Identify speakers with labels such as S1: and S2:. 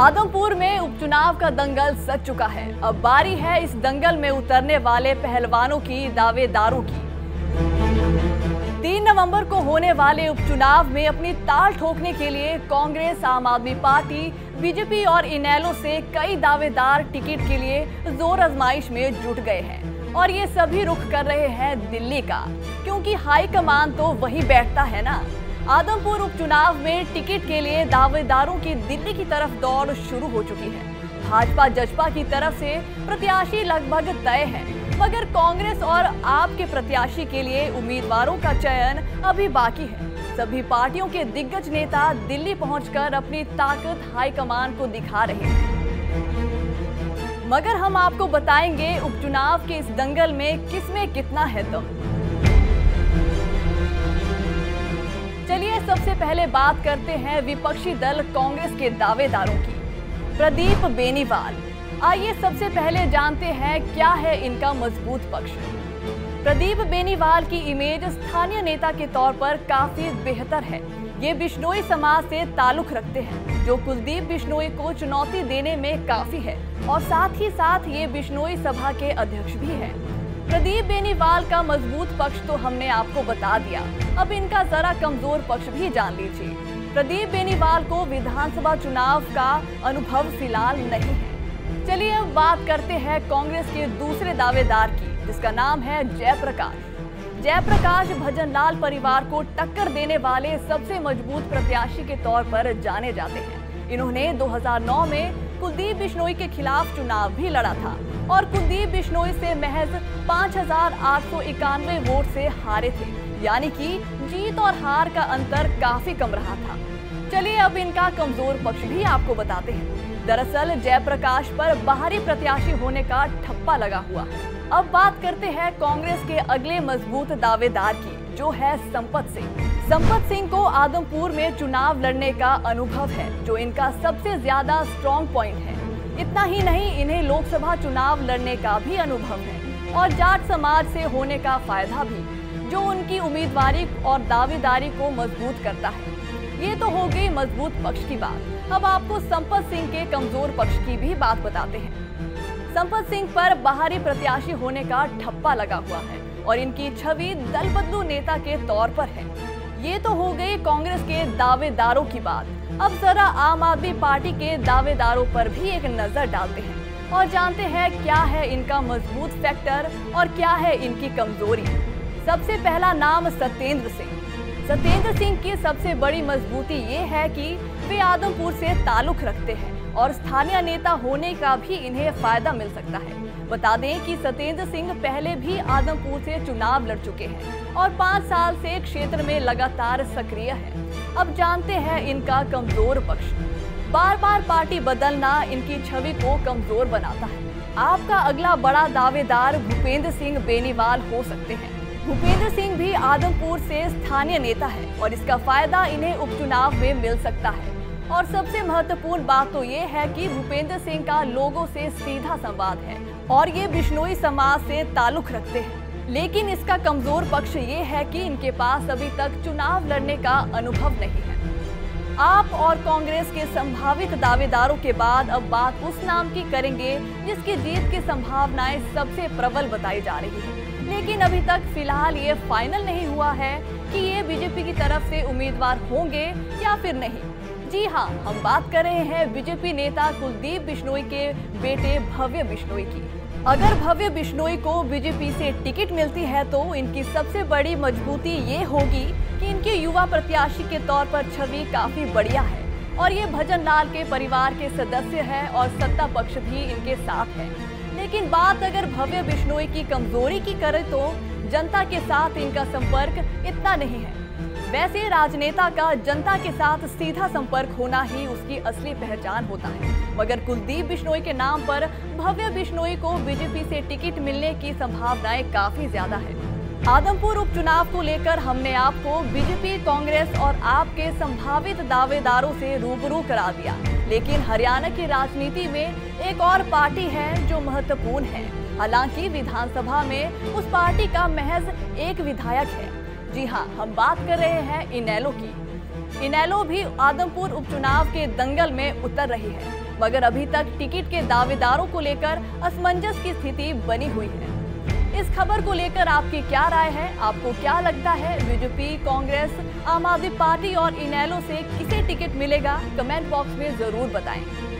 S1: आदमपुर में उपचुनाव का दंगल सच चुका है। अब बारी है इस दंगल में उतरने वाले पहलवानों की, दावेदारों की। तीन नवंबर को होने वाले उपचुनाव में अपनी ताल ठोकने के लिए कांग्रेस, आम आदमी पार्टी, बीजेपी और इनेलो से कई दावेदार टिकट के लिए ज़ोर आजमाइश में जुट गए हैं। और ये सभी रुख कर रहे हैं दिल्ली का। क्योंकि हाईकमान तो वही बैठता है ना। आदमपुर उपचुनाव में टिकट के लिए दावेदारों की दिल्ली की तरफ़ दौड़ शुरू हो चुकी है। भाजपा जजपा की तरफ़ से प्रत्याशी लगभग तय है, मगर कांग्रेस और आपके प्रत्याशी के लिए उम्मीदवारों का चयन अभी बाकी है। सभी पार्टियों के दिग्गज नेता दिल्ली पहुंचकर अपनी ताकत हाईकमान को दिखा रहे हैं। मगर हम आपको बताएँगे उपचुनाव के इस दंगल में किसमें कितना है दम। सबसे पहले बात करते हैं विपक्षी दल कांग्रेस के दावेदारों की। प्रदीप बेनीवाल, आइए सबसे पहले जानते हैं क्या है इनका मज़बूत पक्ष। प्रदीप बेनीवाल की इमेज स्थानीय नेता के तौर पर काफ़ी बेहतर है। ये बिश्नोई समाज से ताल्लुक रखते हैं, जो कुलदीप बिश्नोई को चुनौती देने में काफ़ी है। और साथ ही साथ ये बिश्नोई सभा के अध्यक्ष भी है। प्रदीप बेनीवाल का मज़बूत पक्ष तो हमने आपको बता दिया। अब इनका जरा कमज़ोर पक्ष भी जान लीजिए। प्रदीप बेनीवाल को विधानसभा चुनाव का अनुभव फ़िलहाल नहीं है। चलिए अब बात करते हैं कांग्रेस के दूसरे दावेदार की, जिसका नाम है जयप्रकाश। जयप्रकाश भजनलाल परिवार को टक्कर देने वाले सबसे मज़बूत प्रत्याशी के तौर पर जाने जाते हैं। इन्होंने 2009 में कुलदीप बिश्नोई के खिलाफ चुनाव भी लड़ा था और कुलदीप बिश्नोई से महज पाँच हज़ार आठ सौ इक्यानवे वोट से हारे थे, यानी कि जीत और हार का अंतर काफ़ी कम रहा था। चलिए अब इनका कमज़ोर पक्ष भी आपको बताते हैं। दरअसल जयप्रकाश पर बाहरी प्रत्याशी होने का ठप्पा लगा हुआ। अब बात करते हैं कांग्रेस के अगले मज़बूत दावेदार की, जो है संपत सिंह। संपत सिंह को आदमपुर में चुनाव लड़ने का अनुभव है, जो इनका सबसे ज़्यादा स्ट्रॉन्ग पॉइंट है। इतना ही नहीं, इन्हें लोकसभा चुनाव लड़ने का भी अनुभव है और जाट समाज से होने का फ़ायदा भी, जो उनकी उम्मीदवारी और दावेदारी को मज़बूत करता है। ये तो हो गई मज़बूत पक्ष की बात। अब आपको संपत सिंह के कमज़ोर पक्ष की भी बात बताते हैं। संपत सिंह पर बाहरी प्रत्याशी होने का ठप्पा लगा हुआ है और इनकी छवि दल नेता के तौर पर है। ये तो हो गई कांग्रेस के दावेदारों की बात। अब जरा आम आदमी पार्टी के दावेदारों पर भी एक नज़र डालते हैं और जानते हैं क्या है इनका मज़बूत फैक्टर और क्या है इनकी कमज़ोरी। सबसे पहला नाम सत्येंद्र सिंह। सत्येंद्र सिंह की सबसे बड़ी मजबूती ये है कि वे आदमपुर से ताल्लुक रखते हैं और स्थानीय नेता होने का भी इन्हें फ़ायदा मिल सकता है। बता दें कि सत्येंद्र सिंह पहले भी आदमपुर से चुनाव लड़ चुके हैं और पाँच साल से क्षेत्र में लगातार सक्रिय है। अब जानते हैं इनका कमज़ोर पक्ष। बार बार पार्टी बदलना इनकी छवि को कमज़ोर बनाता है। आपका अगला बड़ा दावेदार भूपेंद्र सिंह बेनीवाल हो सकते हैं। भूपेंद्र सिंह भी आदमपुर से स्थानीय नेता है और इसका फ़ायदा इन्हें उपचुनाव में मिल सकता है। और सबसे महत्वपूर्ण बात तो ये है कि भूपेंद्र सिंह का लोगों से सीधा संवाद है। और ये बिश्नोई समाज से ताल्लुक रखते हैं। लेकिन इसका कमज़ोर पक्ष ये है कि इनके पास अभी तक चुनाव लड़ने का अनुभव नहीं है। आप और कांग्रेस के संभावित दावेदारों के बाद अब बात उस नाम की करेंगे, जिसकी जीत की संभावनाएँ सबसे प्रबल बताई जा रही है। लेकिन अभी तक फ़िलहाल ये फाइनल नहीं हुआ है कि ये बीजेपी की तरफ़ से उम्मीदवार होंगे या फिर नहीं। जी हाँ हम बात कर रहे हैं बीजेपी नेता कुलदीप बिश्नोई के बेटे भव्य बिश्नोई की। अगर भव्य बिश्नोई को बीजेपी से टिकट मिलती है तो इनकी सबसे बड़ी मजबूती ये होगी कि इनके युवा प्रत्याशी के तौर पर छवि काफ़ी बढ़िया है और ये भजन लाल के परिवार के सदस्य हैं और सत्ता पक्ष भी इनके साथ है। लेकिन बात अगर भव्य बिश्नोई की कमज़ोरी की करे तो जनता के साथ इनका संपर्क इतना नहीं है। वैसे राजनेता का जनता के साथ सीधा संपर्क होना ही उसकी असली पहचान होता है। मगर कुलदीप बिश्नोई के नाम पर भव्य बिश्नोई को बीजेपी से टिकट मिलने की संभावनाएँ काफ़ी ज़्यादा है। आदमपुर उपचुनाव को लेकर हमने आपको बीजेपी, कांग्रेस और आपके संभावित दावेदारों से रूबरू करा दिया। लेकिन हरियाणा की राजनीति में एक और पार्टी है जो महत्वपूर्ण है। हालाँकि विधानसभा में उस पार्टी का महज एक विधायक है। जी हाँ हम बात कर रहे हैं इनेलो की। इनेलो भी आदमपुर उपचुनाव के दंगल में उतर रही है, मगर अभी तक टिकट के दावेदारों को लेकर असमंजस की स्थिति बनी हुई है। इस खबर को लेकर आपकी क्या राय है? आपको क्या लगता है? बीजेपी, कांग्रेस, आम आदमी पार्टी और इनेलो से किसे टिकट मिलेगा? कमेंट बॉक्स में ज़रूर बताएँ।